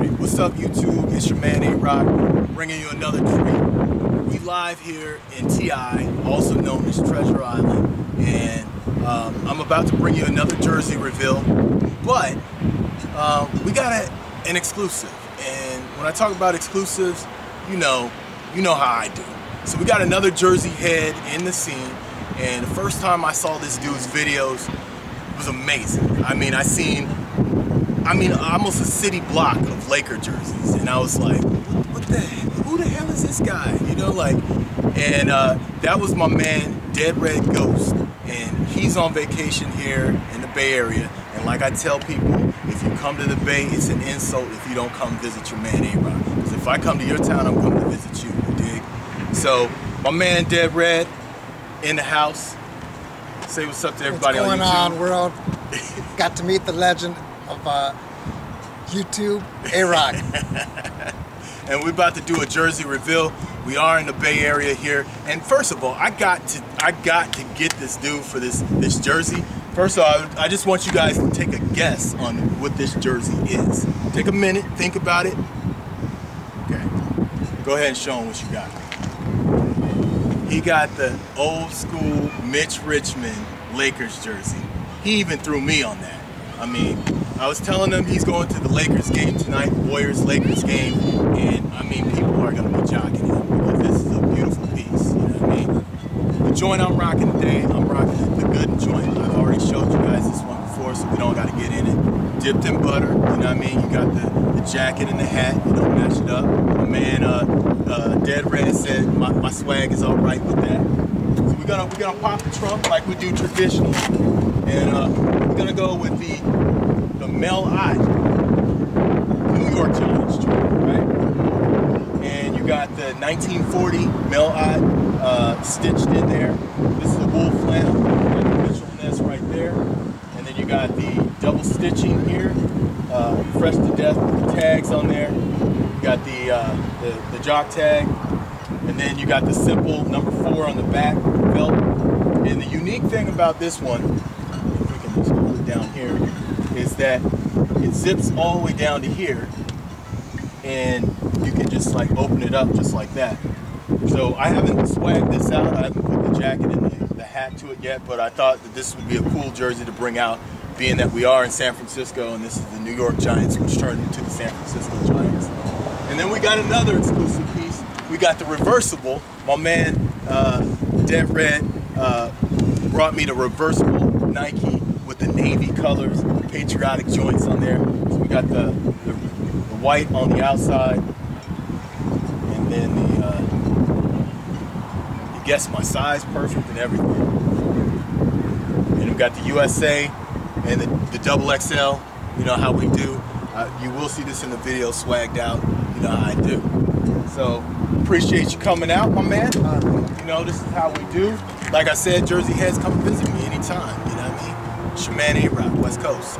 What's up, YouTube? It's your man A-Rock, bringing you another treat. We live here in TI, also known as Treasure Island, and um, I'm about to bring you another jersey reveal, but uh, we got a, an exclusive. And when I talk about exclusives, you know, you know how I do. So we got another jersey head in the scene, and the first time I saw this dude's videos, was amazing. I mean, I seen I mean, almost a city block of Laker jerseys, and I was like, what the, who the hell is this guy? You know, like, and uh, that was my man, Dead Red Ghost, and he's on vacation here in the Bay Area. And like I tell people, if you come to the Bay, it's an insult if you don't come visit your man A-Rock. Because if I come to your town, I'm coming to visit you. You dig? So my man, Dead Red, in the house. Say what's up to everybody what's going on on, world? Got to meet the legend of uh, YouTube, A-Rock. and we're about to do a jersey reveal. We are in the Bay Area here. And first of all, I got to I got to get this dude for this this jersey. First of all, I just want you guys to take a guess on what this jersey is. Take a minute, think about it. Okay. Go ahead and show him what you got. He got the old school Mitch Richmond Lakers jersey. He even threw me on that. I mean, I was telling him he's going to the Lakers game tonight, Warriors Lakers game, and I mean, people are going to be jocking him because this is a beautiful piece. You know what I mean? The joint I'm rocking today, I'm rocking the Gooden joint. I've already showed you guys this one before, so we don't got to get in it. Dipped in butter, you know what I mean? You got the, the jacket and the hat, you don't match it up. My man, uh, uh, Dead Red said my, my swag is all right with that. So we're gonna we're gonna pop the trunk like we do traditionally, and uh, we're gonna go with the the Mel Ott New York Giants trunk, right? And you got the 1940 Mel Ott uh, stitched in there. This is the wool flannel, the Mitchell Ness right there, and then you got the double stitching here, uh, fresh to death with the tags on there. You got the, uh, the the jock tag and then you got the simple number four on the back belt. And the unique thing about this one, if we can just hold it down here, is that it zips all the way down to here and you can just like open it up just like that. So I haven't swagged this out, I haven't put the jacket and the, the hat to it yet, but I thought that this would be a cool jersey to bring out being that we are in San Francisco and this is the New York Giants which turned into the San Francisco Giants. And then we got another exclusive piece we got the reversible. My man, uh, Dead Red, uh, brought me the reversible Nike the navy colors, patriotic joints on there. So we got the, the, the white on the outside, and then the, uh, you guess my size perfect and everything. And we've got the USA and the, the double XL, you know how we do. Uh, you will see this in the video swagged out, you know how I do. So appreciate you coming out, my man. You know, this is how we do. Like I said, Jersey heads come visit me anytime. Shemani Rock, West Coast,